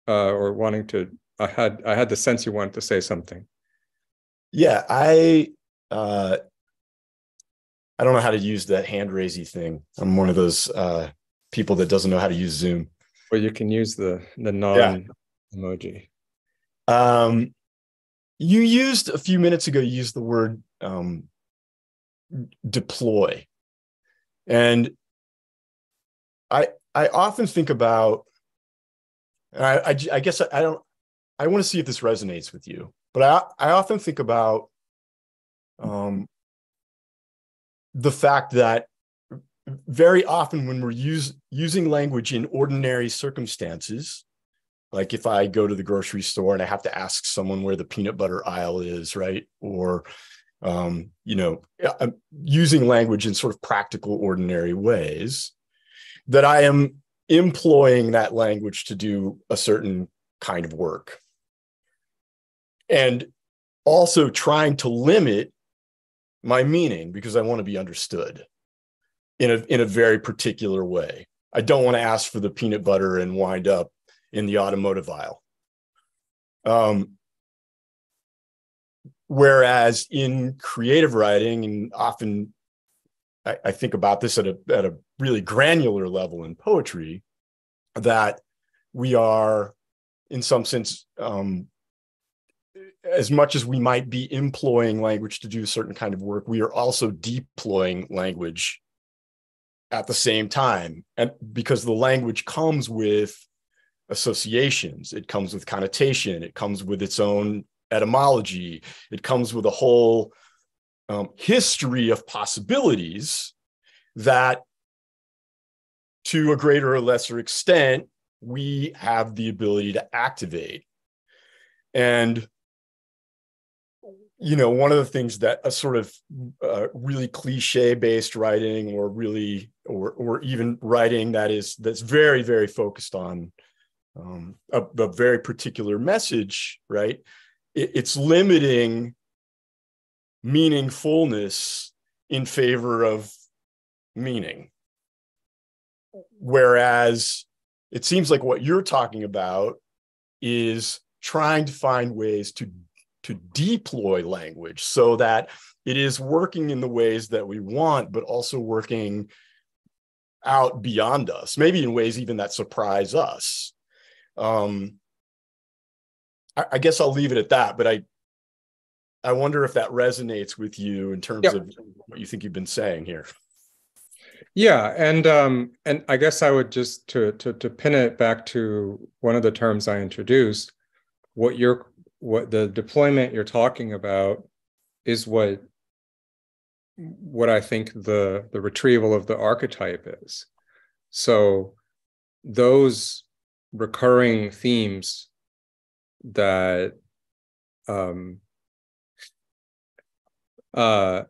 uh, or wanting to. I had I had the sense you wanted to say something. Yeah, I uh, I don't know how to use that hand raising thing. I'm one of those uh, people that doesn't know how to use Zoom. Well, you can use the the non yeah. emoji. Um, you used a few minutes ago. You used the word um, deploy, and I I often think about I, I, I guess I, I don't, I want to see if this resonates with you, but I, I often think about um, the fact that very often when we're use, using language in ordinary circumstances, like if I go to the grocery store and I have to ask someone where the peanut butter aisle is, right? Or, um, you know, I'm using language in sort of practical, ordinary ways, that I am employing that language to do a certain kind of work. And also trying to limit my meaning because I want to be understood in a, in a very particular way. I don't want to ask for the peanut butter and wind up in the automotive aisle. Um, whereas in creative writing, and often I, I think about this at a, at a really granular level in poetry that we are in some sense um, as much as we might be employing language to do a certain kind of work we are also deploying language at the same time and because the language comes with associations. It comes with connotation. It comes with its own etymology. It comes with a whole um, history of possibilities that to a greater or lesser extent, we have the ability to activate. And you know, one of the things that a sort of uh, really cliche based writing or really, or, or even writing that is, that's very, very focused on um, a, a, very particular message, right? It, it's limiting meaningfulness in favor of meaning. Whereas it seems like what you're talking about is trying to find ways to to deploy language so that it is working in the ways that we want, but also working out beyond us, maybe in ways even that surprise us. Um, I, I guess I'll leave it at that, but I I wonder if that resonates with you in terms yep. of what you think you've been saying here. Yeah, and um, and I guess I would just to to to pin it back to one of the terms I introduced. What you're what the deployment you're talking about is what what I think the the retrieval of the archetype is. So those recurring themes that um, uh,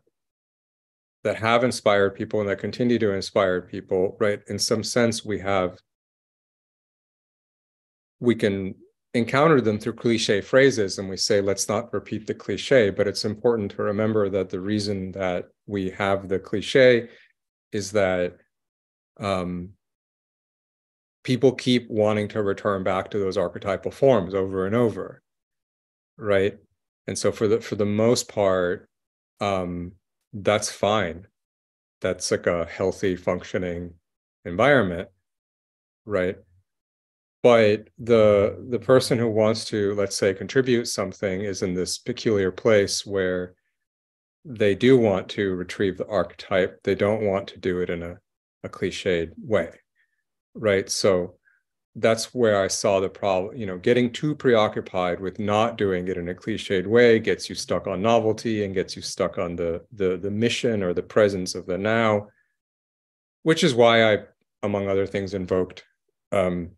that have inspired people and that continue to inspire people, right? In some sense, we have we can encounter them through cliche phrases and we say let's not repeat the cliche but it's important to remember that the reason that we have the cliche is that um, people keep wanting to return back to those archetypal forms over and over right? And so for the for the most part um, that's fine. That's like a healthy functioning environment right? But the the person who wants to let's say contribute something is in this peculiar place where they do want to retrieve the archetype. They don't want to do it in a, a cliched way right? So that's where i saw the problem you know getting too preoccupied with not doing it in a cliched way gets you stuck on novelty and gets you stuck on the the the mission or the presence of the now which is why i among other things invoked um,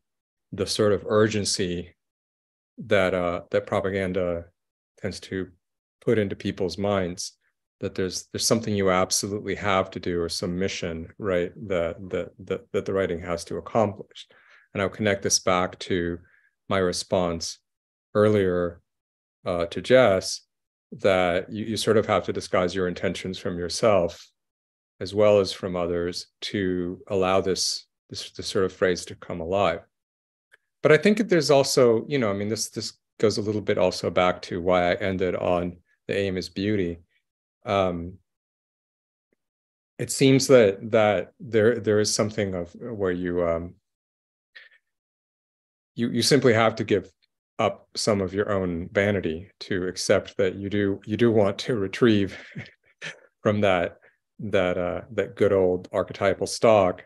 the sort of urgency that uh, that propaganda tends to put into people's minds that there's there's something you absolutely have to do or some mission right that that that, that the writing has to accomplish and i'll connect this back to my response earlier uh, to jess that you, you sort of have to disguise your intentions from yourself as well as from others to allow this this, this sort of phrase to come alive but I think there's also, you know, I mean, this this goes a little bit also back to why I ended on the aim is beauty. Um, it seems that that there there is something of where you um, you you simply have to give up some of your own vanity to accept that you do you do want to retrieve from that that uh that good old archetypal stock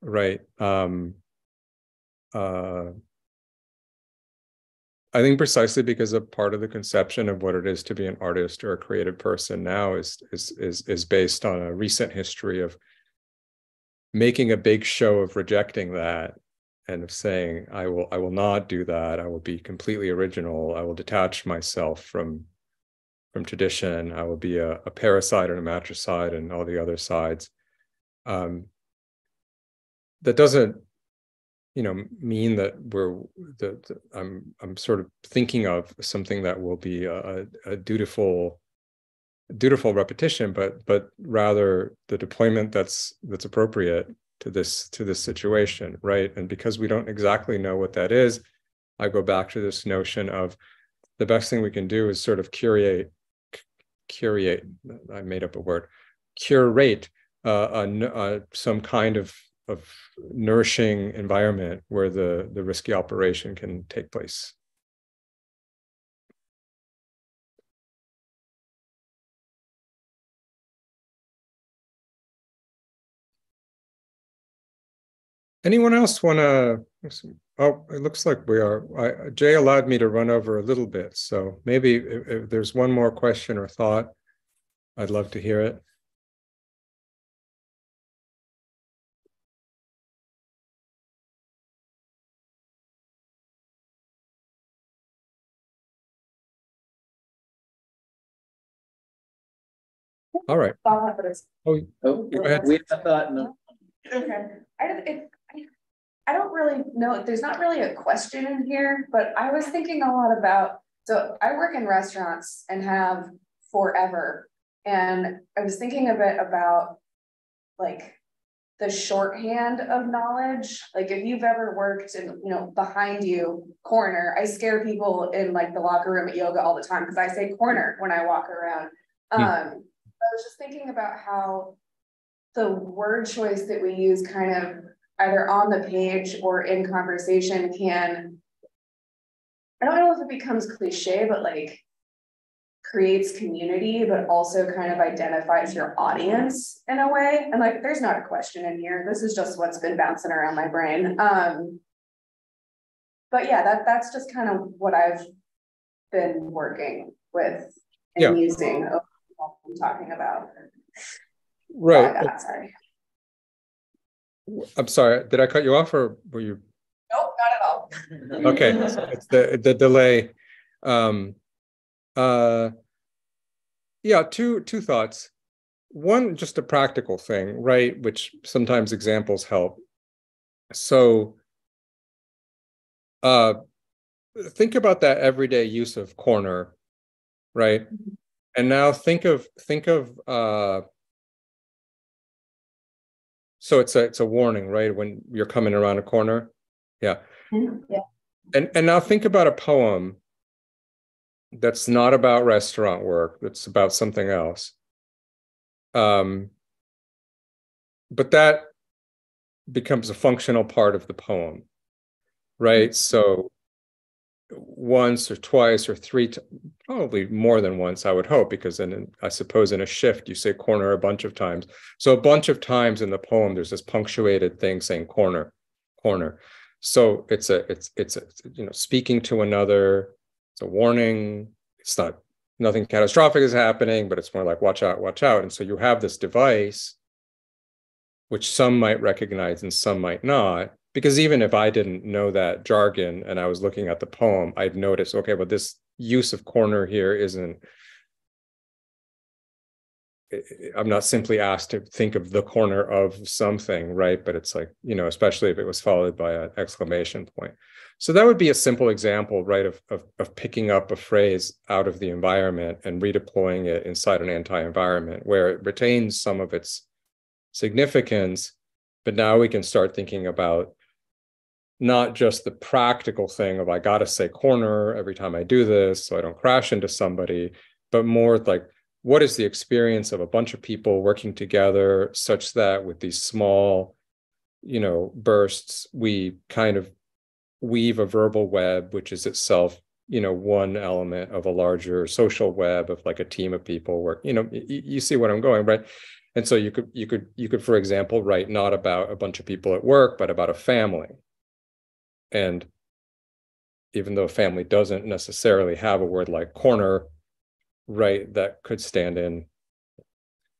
right? Um uh, I think precisely because a part of the conception of what it is to be an artist or a creative person now is is is is based on a recent history of making a big show of rejecting that and of saying I will I will not do that. I will be completely original. I will detach myself from from tradition. I will be a, a parricide and a matricide and all the other sides. Um, that doesn't you know mean that we're the, i'm i'm sort of thinking of something that will be a, a dutiful dutiful repetition but but rather the deployment that's that's appropriate to this to this situation right? And because we don't exactly know what that is i go back to this notion of the best thing we can do is sort of curate curate i made up a word curate uh, a, a, some kind of of nourishing environment where the the risky operation can take place. Anyone else want to? Oh, it looks like we are. I, Jay allowed me to run over a little bit, so maybe if, if there's one more question or thought, I'd love to hear it. All right. thought, but it's Oh, Oh, Go ahead. we have a thought, no, okay. I don't, it, I- I don't really know, there's not really a question in here, but I was thinking a lot about, so I work in restaurants and have forever. And I was thinking a bit about like the shorthand of knowledge, like if you've ever worked in, you know, behind you, corner, I scare people in like the locker room at yoga all the time because I say corner when I walk around. Hmm. Um, I was just thinking about how the word choice that we use kind of either on the page or in conversation can I don't know if it becomes cliche, but like creates community, but also kind of identifies your audience in a way. And like, there's not a question in here. This is just what's been bouncing around my brain. Um, but yeah, that that's just kind of what I've been working with Yeah. and using. of what I'm talking about. right. Oh, God, sorry. I'm sorry. Did I cut you off or were you? Nope, not at all. Okay, it's the the delay. Um, uh, yeah, two two thoughts. One, just a practical thing, right? Which sometimes examples help. So, uh, think about that everyday use of corner, right? And now think of think of uh. So it's a it's a warning, right? When you're coming around a corner, yeah. Yeah. And and now think about a poem that's not about restaurant work, that's about something else. Um, but that becomes a functional part of the poem, right? So once or twice or three, t- probably more than once, I would hope, because then I suppose in a shift you say corner a bunch of times. So a bunch of times in the poem, there's this punctuated thing saying corner, corner. So it's a it's it's a you know speaking to another. It's a warning. It's not nothing catastrophic is happening, but it's more like watch out, watch out. And so you have this device, which some might recognize and some might not. Because even if I didn't know that jargon and I was looking at the poem, I'd notice, okay, but this use of corner here isn't I'm not simply asked to think of the corner of something, right? But it's like, you know, especially if it was followed by an exclamation point. So that would be a simple example, right, of, of, of picking up a phrase out of the environment and redeploying it inside an anti-environment where it retains some of its significance, but now we can start thinking about not just the practical thing of I gotta say corner every time I do this so I don't crash into somebody, but more like what is the experience of a bunch of people working together such that with these small you know bursts we kind of weave a verbal web which is itself you know one element of a larger social web of like a team of people work you know you see what i'm going right? And so you could you could you could for example write not about a bunch of people at work but about a family and even though family doesn't necessarily have a word like corner right that could stand in.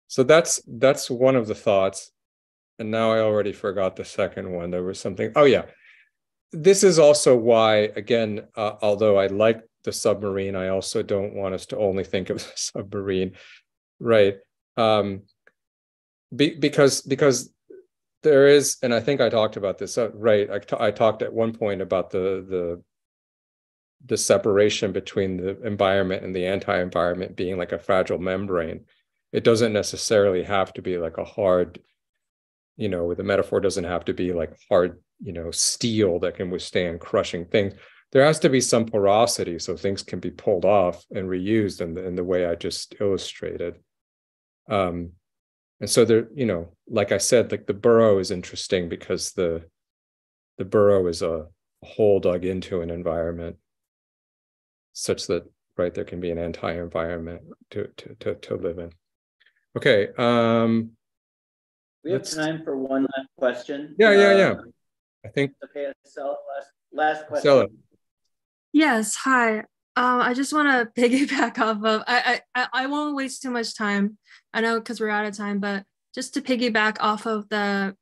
So that's that's one of the thoughts. And now i already forgot the second one. There was something oh yeah. This is also why again uh, although i like the submarine i also don't want us to only think of the submarine right? Um be, because because there is and i think i talked about this uh, right I, t- I talked at one point about the the the separation between the environment and the anti-environment being like a fragile membrane. It doesn't necessarily have to be like a hard you know the metaphor doesn't have to be like hard you know steel that can withstand crushing things. There has to be some porosity so things can be pulled off and reused in the, in the way i just illustrated. Um and so there you know like i said like the burrow is interesting because the the burrow is a hole dug into an environment such that right there can be an anti-environment to to to, to live in okay um We have time for one last question. Yeah, yeah, yeah. Um, i think Okay, so last, last question. Stella. Yes, hi. Um, I just want to piggyback off of I, I I won't waste too much time. I know because we're out of time, but just to piggyback off of the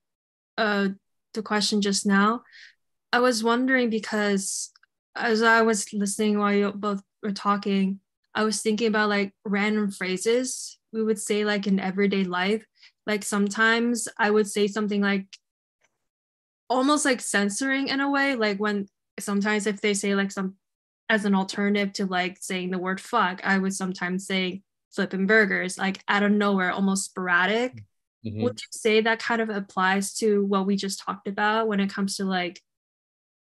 uh the question just now, I was wondering because as I was listening while you both were talking, I was thinking about like random phrases we would say like in everyday life. Like sometimes I would say something like almost like censoring in a way, like when sometimes if they say like some as an alternative to like saying the word fuck, I would sometimes say flipping burgers, like out of nowhere, almost sporadic. Mm-hmm. Would you say that kind of applies to what we just talked about when it comes to like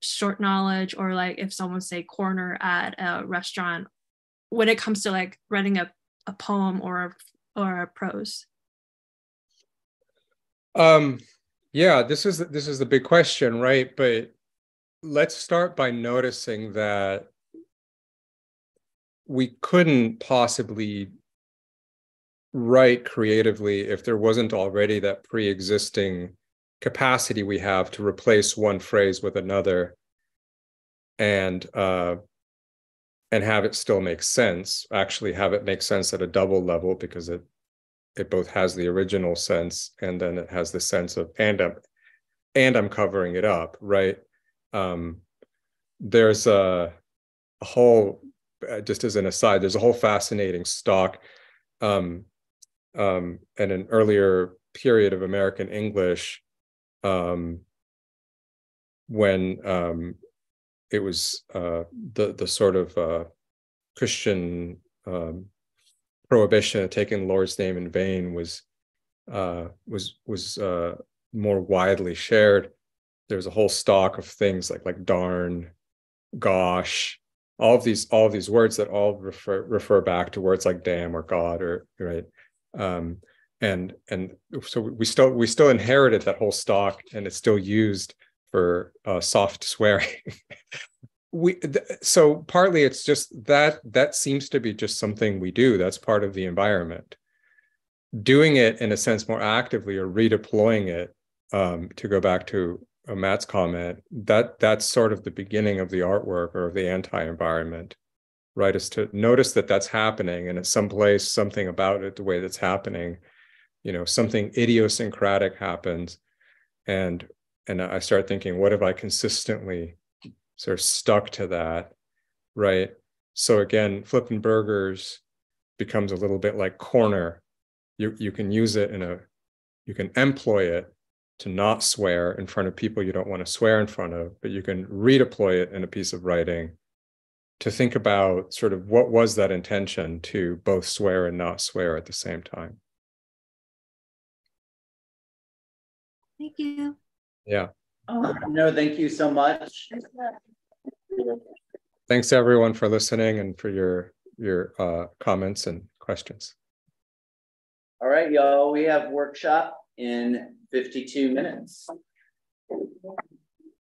short knowledge or like if someone say corner at a restaurant when it comes to like writing a, a poem or a, or a prose? Um yeah, this is this is the big question, right? But let's start by noticing that we couldn't possibly write creatively if there wasn't already that pre-existing capacity we have to replace one phrase with another and uh, and have it still make sense actually have it make sense at a double level because it it both has the original sense and then it has the sense of and i'm and i'm covering it up right? Um there's a, a whole just as an aside there's a whole fascinating stock um um in an earlier period of american english um when um it was uh the the sort of uh christian um prohibition of taking the Lord's name in vain was uh, was was uh, more widely shared. There's a whole stock of things like like darn, gosh, all of these all of these words that all refer refer back to words like damn or God or right. Um, and and so we still we still inherited that whole stock and it's still used for uh, soft swearing. We so partly it's just that that seems to be just something we do. That's part of the environment. Doing it in a sense more actively or redeploying it um, to go back to uh, matt's comment that that's sort of the beginning of the artwork or of the anti-environment right is to notice that that's happening and at some place something about it the way that's happening you know something idiosyncratic happens and and i start thinking what have i consistently sort of stuck to that, right? So again, flipping burgers becomes a little bit like corner. You you can use it in a you can employ it to not swear in front of people you don't want to swear in front of, but you can redeploy it in a piece of writing to think about sort of what was that intention to both swear and not swear at the same time. Thank you. Yeah. Oh, no, thank you so much. Thanks everyone for listening and for your your uh, comments and questions. All right, y'all, we have workshop in 52 minutes.